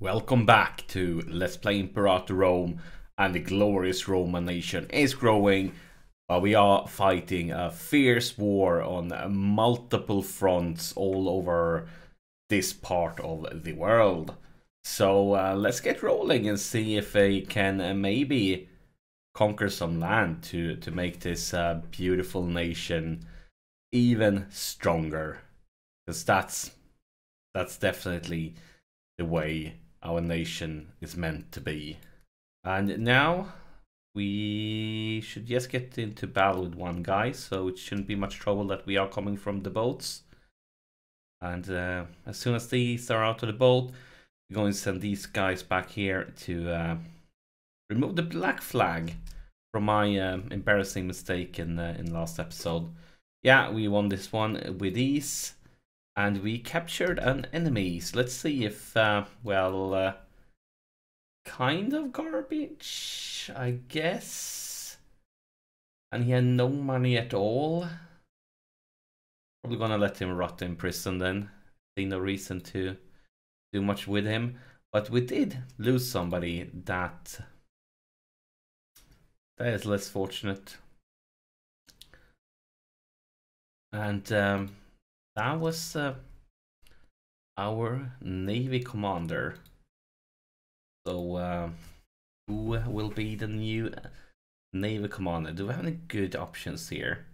Welcome back to Let's Play Imperator Rome and the glorious Roman nation is growing but we are fighting a fierce war on multiple fronts all over this part of the world. So uh, let's get rolling and see if they can uh, maybe conquer some land to, to make this uh, beautiful nation even stronger. Because that's, that's definitely the way our nation is meant to be. And now we should just get into battle with one guy, so it shouldn't be much trouble that we are coming from the boats. And uh, as soon as these are out of the boat, we're going to send these guys back here to uh, remove the black flag from my uh, embarrassing mistake in uh, in last episode. Yeah, we won this one with ease. And we captured an enemy. So let's see if, uh, well, uh, kind of garbage, I guess. And he had no money at all. Probably gonna let him rot in prison then. See no reason to do much with him. But we did lose somebody that that is less fortunate. And um, that was uh, our Navy commander. So, uh, who will be the new Navy commander? Do we have any good options here?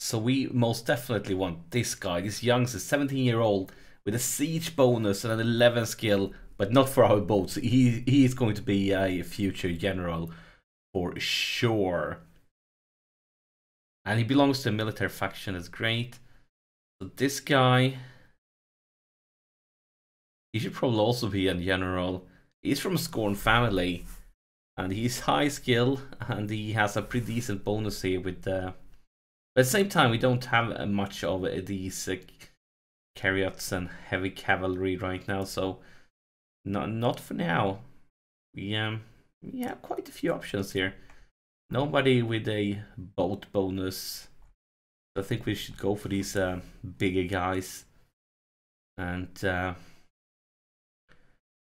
So we most definitely want this guy, this youngster, 17 year old with a siege bonus and an 11 skill, but not for our boats. He, he is going to be a future general for sure. And he belongs to a military faction, that's great. So this guy, he should probably also be a general. He's from a Scorn family, and he's high skill, and he has a pretty decent bonus here with. But at the same time, we don't have much of these uh, and heavy cavalry right now, so not not for now. We um we have quite a few options here. Nobody with a boat bonus I think we should go for these uh, bigger guys. And uh,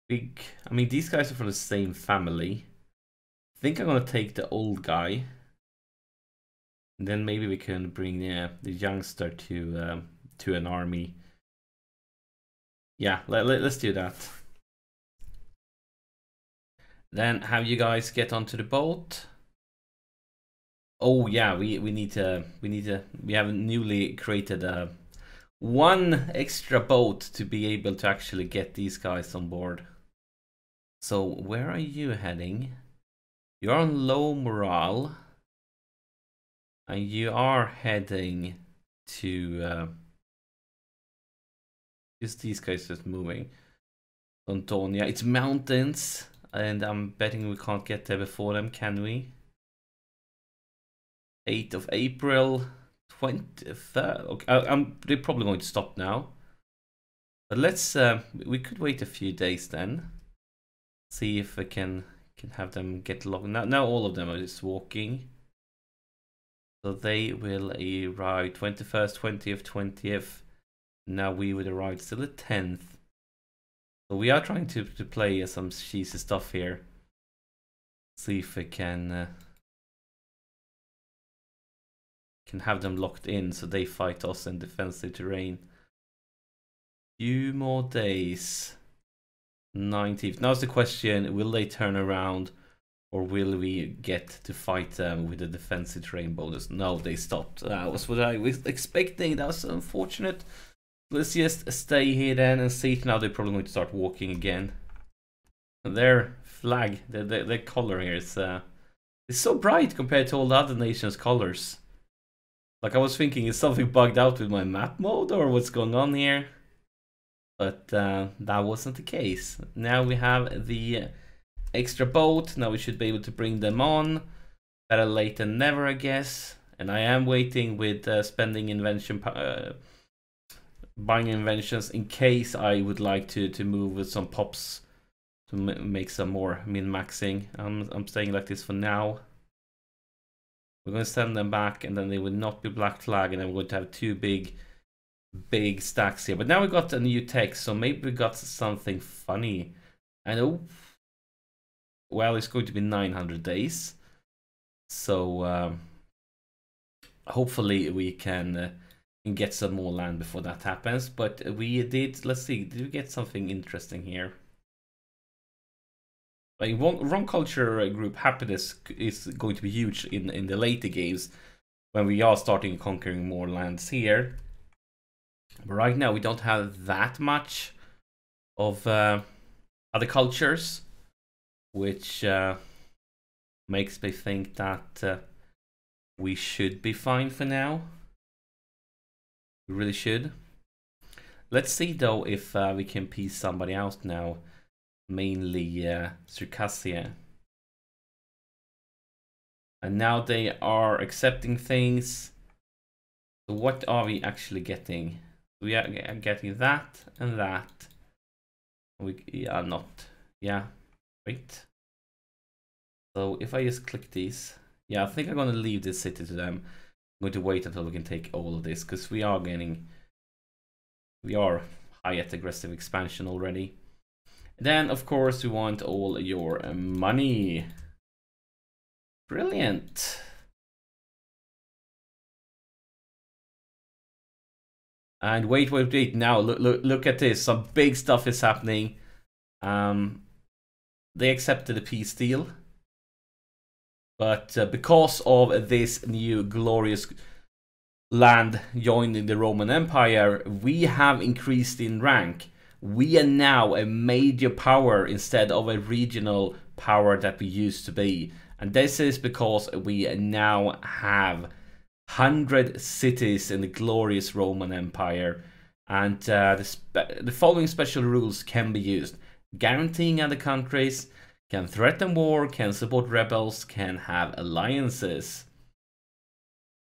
big, I mean, these guys are from the same family. I think I'm gonna take the old guy. And then maybe we can bring uh, the youngster to um, to an army. Yeah, let, let, let's do that. Then have you guys get onto the boat. Oh yeah, we we need to we need to we have newly created a one extra boat to be able to actually get these guys on board. So where are you heading? You're on low morale. And you are heading to uh, just these guys just moving. Antonia, it's mountains, and I'm betting we can't get there before them, can we? 8th of April, 23rd. Okay, I, they're probably going to stop now. But let's, uh, we could wait a few days then. See if we can can have them get logged. Now, now all of them are just walking. So they will arrive 21st, 20th, 20th. Now we would arrive still the 10th. So we are trying to, to play some cheesy stuff here. See if we can... Uh, can have them locked in so they fight us in defensive terrain. Few more days. 19th. Now's the question, will they turn around or will we get to fight them with the defensive terrain bonus? No, they stopped. That was what I was expecting. That was unfortunate. Let's just stay here then and see. Now they're probably going to start walking again. Their flag, their, their, their color here is uh, it's so bright compared to all the other nations' colors. Like I was thinking, is something bugged out with my map mode or what's going on here? But uh, that wasn't the case. Now we have the extra boat. Now we should be able to bring them on. Better late than never, I guess. And I am waiting with uh, spending invention, uh, buying inventions in case I would like to to move with some pops to make some more min maxing. I'm I'm staying like this for now. We're going to send them back and then they would not be black flag and then we're going to have two big big stacks here. But now we got a new text, so maybe we got something funny I know. Well, it's going to be 900 days. So um, hopefully we can uh, get some more land before that happens. But we did, let's see, did we get something interesting here? Like wrong culture uh, group happiness is going to be huge in in the later games when we are starting conquering more lands here. But right now we don't have that much of uh, other cultures, which uh, makes me think that uh, we should be fine for now. We really should. Let's see though if uh, we can piece somebody out now, mainly uh, Circassia. And now they are accepting things. So what are we actually getting? We are getting that and that. We are not. Yeah, wait. So if I just click these, yeah, I think I'm gonna leave this city to them. I'm going to wait until we can take all of this because we are getting, we are high at aggressive expansion already. Then of course we want all your money. Brilliant. And wait, wait, wait. Now look, look, look at this. Some big stuff is happening. Um, they accepted a peace deal. But uh, because of this new glorious land joining the Roman Empire, we have increased in rank. We are now a major power instead of a regional power that we used to be. And this is because we now have 100 cities in the glorious Roman Empire. And uh, the, the following special rules can be used. Guaranteeing other countries, can threaten war, can support rebels, can have alliances.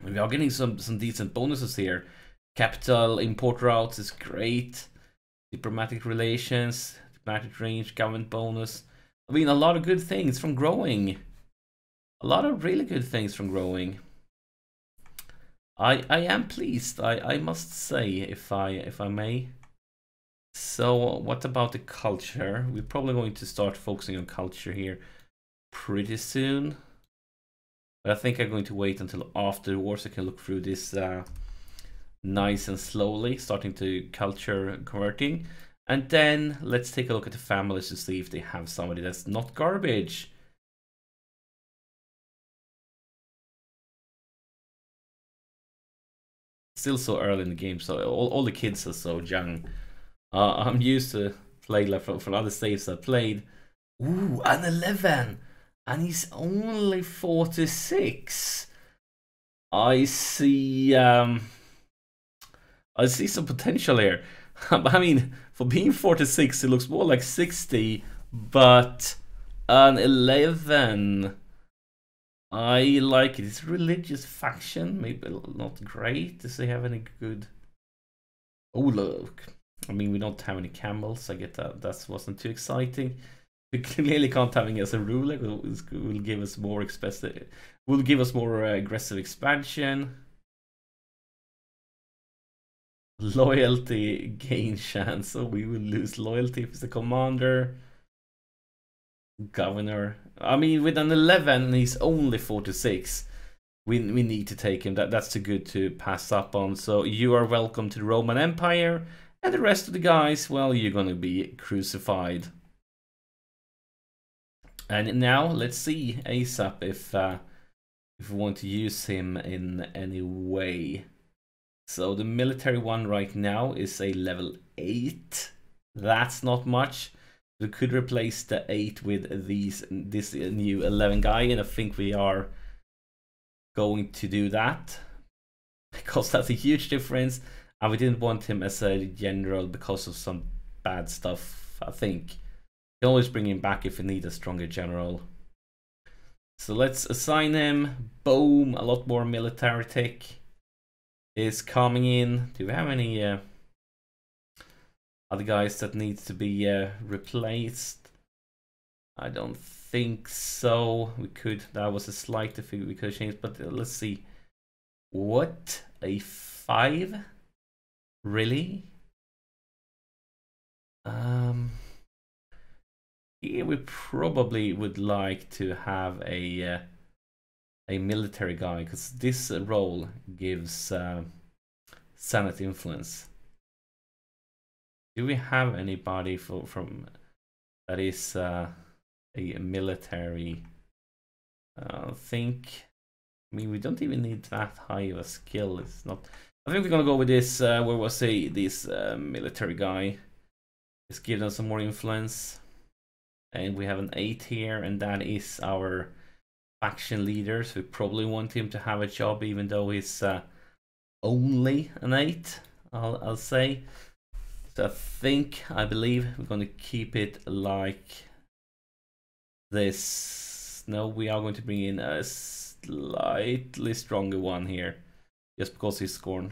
We are getting some, some decent bonuses here. Capital import routes is great. Diplomatic relations, diplomatic range, government bonus. I mean, a lot of good things from growing. A lot of really good things from growing. I I am pleased. I I must say, if I if I may. So what about the culture? We're probably going to start focusing on culture here pretty soon. But I think I'm going to wait until afterwards. I can look through this uh, nice and slowly, starting to culture converting. And then let's take a look at the families to see if they have somebody that's not garbage. still so early in the game, so all, all the kids are so young. Uh, I'm used to play like from, from other saves I played. Ooh, an 11! And he's only 46. I see, um, I see some potential here. I mean, for being 46, it looks more like 60, but an 11 I like it. It's religious faction. Maybe not great. Does they have any good... Oh, look. I mean, we don't have any camels. I get that. That wasn't too exciting. We clearly can't having as a ruler. Will, will give us more expensive. Will give us more uh, aggressive expansion. Loyalty gain chance. So we will lose loyalty if it's the commander. Governor. I mean, with an 11, he's only 46. We, we need to take him. That That's too good to pass up on. So you are welcome to the Roman Empire. And the rest of the guys, well, you're going to be crucified. And now let's see ASAP if uh, if we want to use him in any way. So the military one right now is a level 8. That's not much. We could replace the 8 with these this new 11 guy, and I think we are going to do that. Because that's a huge difference, and we didn't want him as a general because of some bad stuff, I think. You always bring him back if we need a stronger general. So let's assign him. Boom, a lot more military tech is coming in. Do we have any... Uh, other guys that needs to be uh, replaced? I don't think so. We could, that was a slight thing we could change, but uh, let's see. What? A five? Really? Um, here we probably would like to have a uh, a military guy because this role gives uh, Senate influence. Do we have anybody for, from that is uh, a military? I think. I mean, we don't even need that high of a skill. It's not. I think we're gonna go with this. Uh, where was say this uh, military guy? Let's give them some more influence. And we have an eight here, and that is our faction leaders. We probably want him to have a job, even though he's uh, only an eight. I'll I'll say. So I think I believe we're going to keep it like this. No, we are going to bring in a slightly stronger one here, just because he's scorn.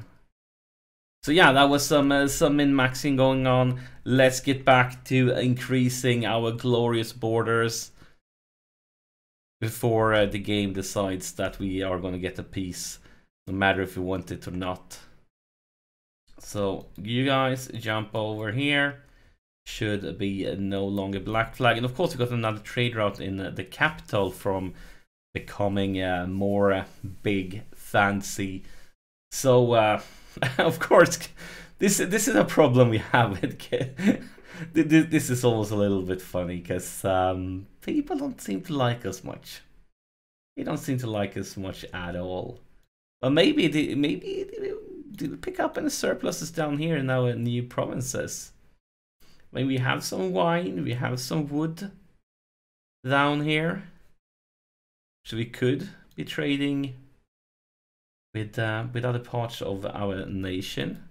So yeah, that was some uh, some min maxing going on. Let's get back to increasing our glorious borders before uh, the game decides that we are going to get a piece, no matter if we want it or not. So you guys jump over here. Should be no longer black flag, and of course we got another trade route in the capital from becoming uh, more uh, big, fancy. So uh, of course, this this is a problem we have with. this is almost a little bit funny because um, people don't seem to like us much. They don't seem to like us much at all. But maybe they, maybe they, they pick up any surpluses down here in our new provinces. Maybe we have some wine, we have some wood down here. So we could be trading with uh, with other parts of our nation.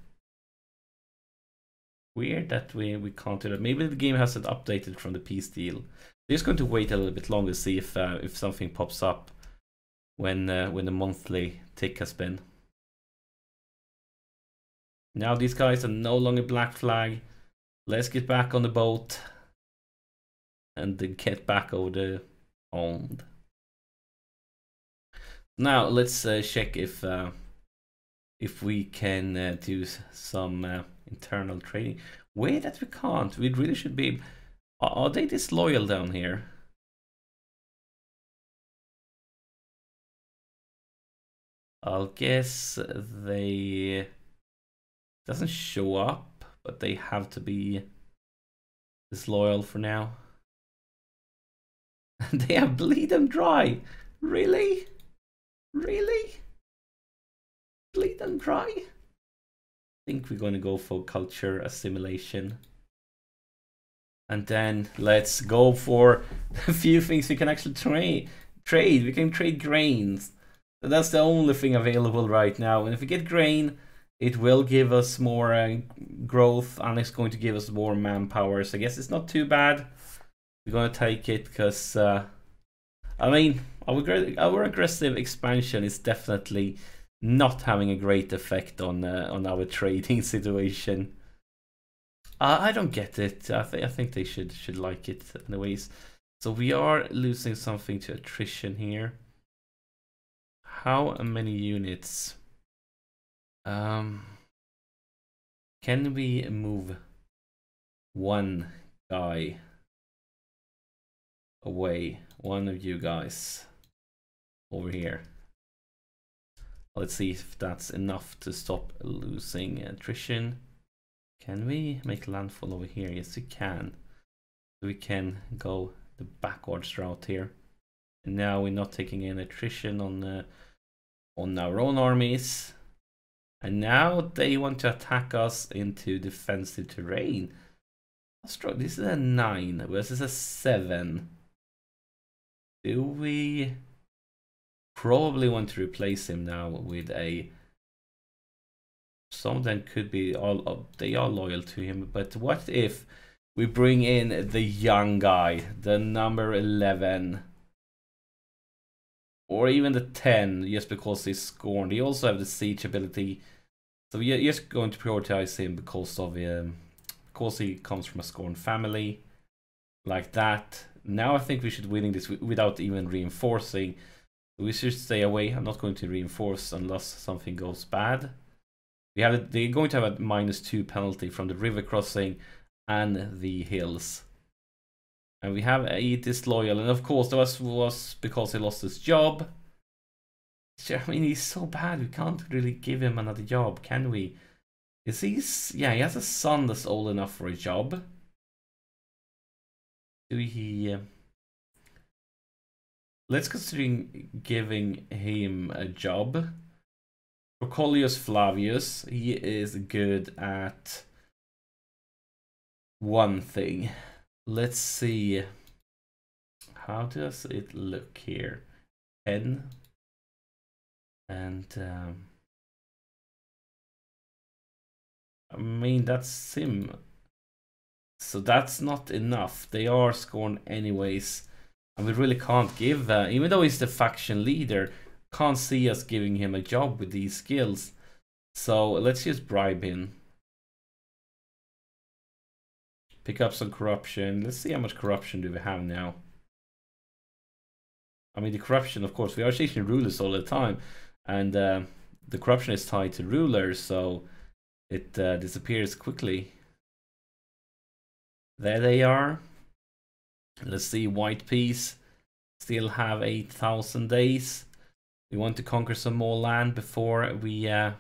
Weird that we, we can't do that. Maybe the game hasn't updated from the peace deal. Just going to wait a little bit longer, see if uh, if something pops up when uh, when the monthly tick has been. Now these guys are no longer black flag. Let's get back on the boat and then get back over the pond. Now let's uh, check if uh, if we can uh, do some uh, internal trading. Way that we can't. We really should be. Are they disloyal down here? I'll guess they doesn't show up, but they have to be disloyal for now. they have bleed them dry. Really? Really? Bleed them dry? I think we're going to go for culture assimilation. And then let's go for a few things we can actually trade. Trade. We can trade grains. So that's the only thing available right now. And if we get grain, it will give us more uh, growth and it's going to give us more manpower. So I guess it's not too bad. We're going to take it because, uh, I mean, our, our aggressive expansion is definitely not having a great effect on uh, on our trading situation. Uh, I don't get it. I, I think they should should like it anyways. So we are losing something to attrition here. How many units? Um, can we move one guy away? One of you guys over here. Let's see if that's enough to stop losing attrition. Can we make landfall over here? Yes, we can. We can go the backwards route here. And now we're not taking any attrition on uh, on our own armies. And now they want to attack us into defensive terrain. This is a 9 versus a 7. Do we probably want to replace him now with a some of them could be all they are loyal to him but what if we bring in the young guy the number 11 or even the 10 just because he's scorned. He also have the siege ability. So we're just going to prioritize him because of um, because he comes from a scorned family. Like that. Now i think we should winning this without even reinforcing. We should stay away. I'm not going to reinforce unless something goes bad. We have a, they're going to have a minus two penalty from the river crossing and the hills. And we have a disloyal, and of course that was, was because he lost his job. I mean, he's so bad, we can't really give him another job, can we? Is he... Yeah, he has a son that's old enough for a job. Do he... Uh, let's consider giving him a job. Procolius Flavius, he is good at one thing. Let's see. How does it look here? 10. And um, I mean, that's sim. So that's not enough. They are scorned anyways. And we really can't give, uh, even though he's the faction leader, can't see us giving him a job with these skills. So let's just bribe him. Pick up some corruption. Let's see how much corruption do we have now. I mean, the corruption, of course, we are chasing rulers all the time. And uh, the corruption is tied to rulers, so it uh, disappears quickly. There they are. Let's see, white peace. Still have 8,000 days. We want to conquer some more land before we uh,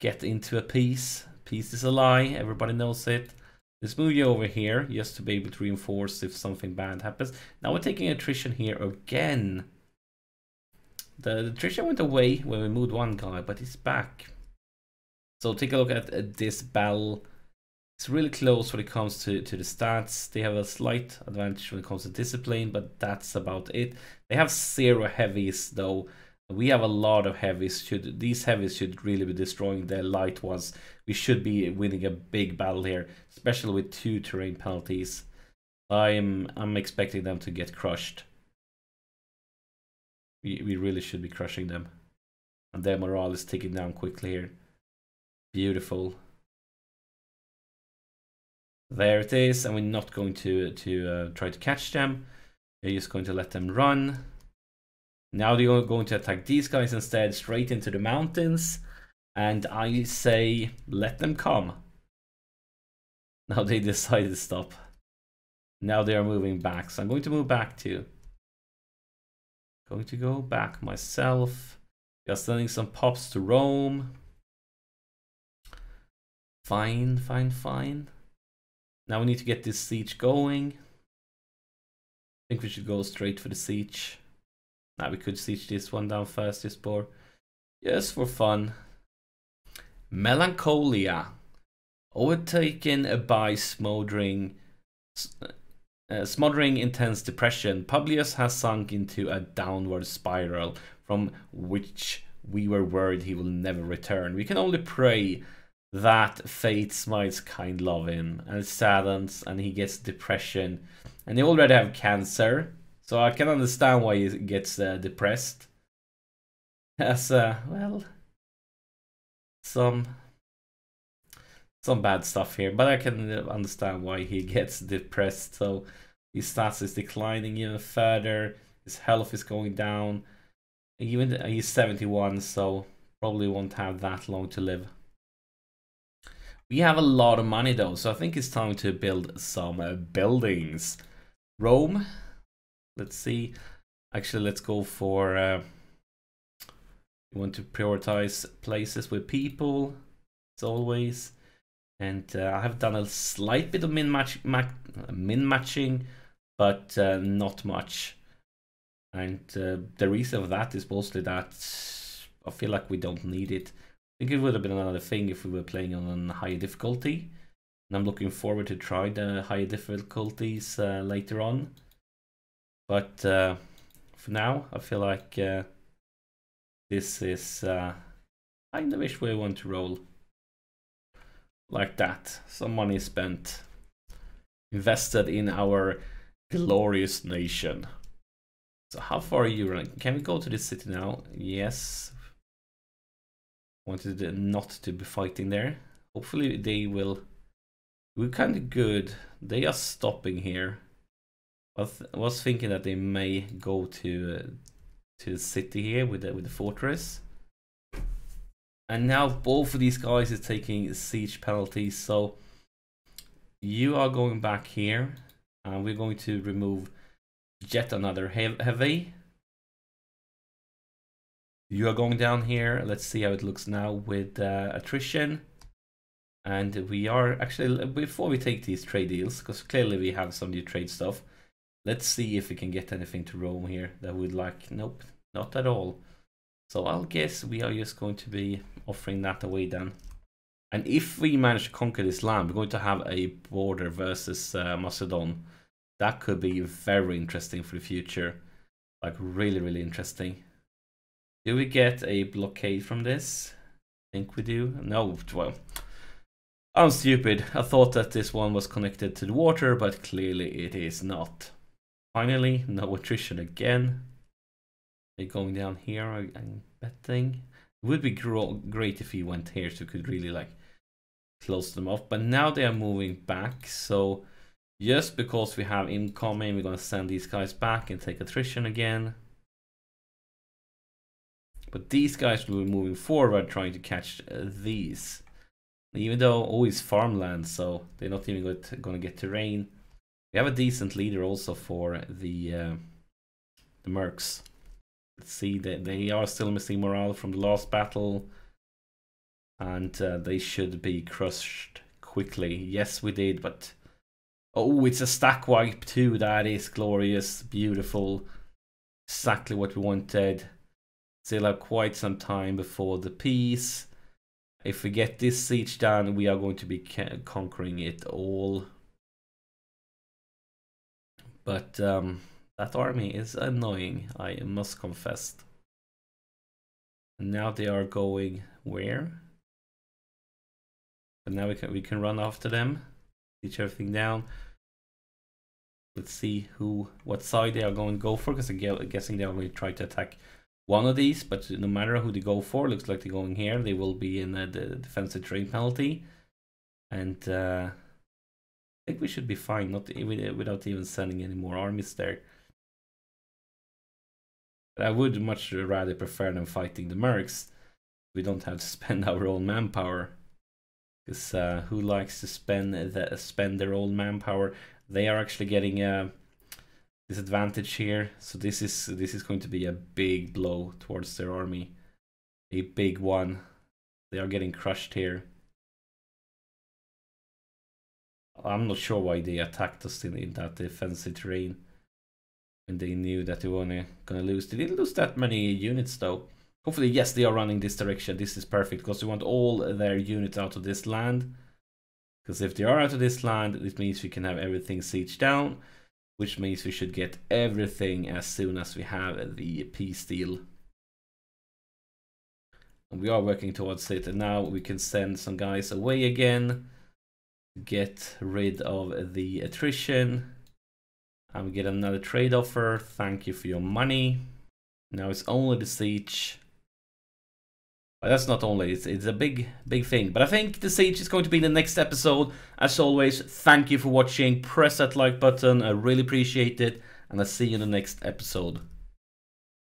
get into a peace. Peace is a lie, everybody knows it. Let's move you over here, just to be able to reinforce if something bad happens. Now we're taking attrition here again. The, the attrition went away when we moved one guy, but he's back. So take a look at, at this battle. It's really close when it comes to, to the stats. They have a slight advantage when it comes to discipline, but that's about it. They have zero heavies though. We have a lot of heavies. Should These heavies should really be destroying the light ones. We should be winning a big battle here, especially with two terrain penalties. I'm I'm expecting them to get crushed. We, we really should be crushing them. And their morale is ticking down quickly here. Beautiful. There it is, and we're not going to, to uh, try to catch them. We're just going to let them run. Now they're going to attack these guys instead, straight into the mountains. And I say, let them come. Now they decided to stop. Now they are moving back, so I'm going to move back too. Going to go back myself. Just sending some pops to Rome. Fine, fine, fine. Now we need to get this siege going. I think we should go straight for the siege. Now we could siege this one down first, this boar. Yes, for fun. Melancholia. Overtaken by smoldering uh, smothering intense depression, Publius has sunk into a downward spiral from which we were worried he will never return. We can only pray that fate smites kind loving and it saddens and he gets depression. And he already have cancer so I can understand why he gets uh, depressed. As uh, well some some bad stuff here but I can understand why he gets depressed. So his stats is declining even further. His health is going down. Even he's 71 so probably won't have that long to live we have a lot of money though, so I think it's time to build some uh, buildings. Rome, let's see. Actually, let's go for, uh, we want to prioritize places with people, as always. And uh, I have done a slight bit of min, match, min matching, but uh, not much. And uh, the reason for that is mostly that I feel like we don't need it think it would have been another thing if we were playing on a higher difficulty. And I'm looking forward to try the higher difficulties uh, later on. But uh, for now, I feel like uh, this is uh, kind of wish we want to roll like that. Some money spent, invested in our glorious nation. So how far are you running? Can we go to this city now? Yes, wanted not to be fighting there. Hopefully they will. We're kind of good. They are stopping here. I was thinking that they may go to uh, to the city here with the, with the fortress. And now both of these guys is taking siege penalties. So you are going back here. And we're going to remove yet another heavy. You are going down here. Let's see how it looks now with uh, attrition. And we are actually, before we take these trade deals, because clearly we have some new trade stuff, let's see if we can get anything to Rome here that would like, nope, not at all. So I'll guess we are just going to be offering that away then. And if we manage to conquer this land, we're going to have a border versus uh, Macedon. That could be very interesting for the future. Like really, really interesting. Do we get a blockade from this? I think we do. No, well, I'm stupid. I thought that this one was connected to the water, but clearly it is not. Finally, no attrition again. They're going down here, I'm betting. It would be great if he went here so could really like close them off. But now they are moving back, so just because we have incoming, we're going to send these guys back and take attrition again. But these guys will be moving forward trying to catch uh, these. Even though always farmland, so they're not even going to get terrain. We have a decent leader also for the uh, the mercs. Let's see, that they, they are still missing morale from the last battle. And uh, they should be crushed quickly. Yes, we did, but... Oh, it's a stack wipe too. That is glorious, beautiful. Exactly what we wanted. Still have quite some time before the peace. If we get this siege done, we are going to be conquering it all. But um, that army is annoying, I must confess. Now they are going where? But now we can we can run after them, teach everything down. Let's see who what side they are going to go for, because I'm guessing they are going to try to attack one of these, but no matter who they go for, looks like they're going here. They will be in a, the defensive terrain penalty. And uh, I think we should be fine, not even, without even sending any more armies there. But I would much rather prefer them fighting the mercs. We don't have to spend our own manpower. Because uh, who likes to spend the, spend their own manpower? They are actually getting a disadvantage here. So this is this is going to be a big blow towards their army. A big one. They are getting crushed here. I'm not sure why they attacked us in, in that defensive terrain. When they knew that they were gonna, lose. They didn't lose that many units though. Hopefully, yes, they are running this direction. This is perfect because we want all their units out of this land. Because if they are out of this land, it means we can have everything sieged down which means we should get everything as soon as we have the peace deal. And we are working towards it, and now we can send some guys away again, get rid of the attrition, and we get another trade offer. Thank you for your money. Now it's only the siege. But that's not only, it's, it's a big, big thing. But I think the siege is going to be in the next episode. As always, thank you for watching. Press that like button. I really appreciate it. And I'll see you in the next episode.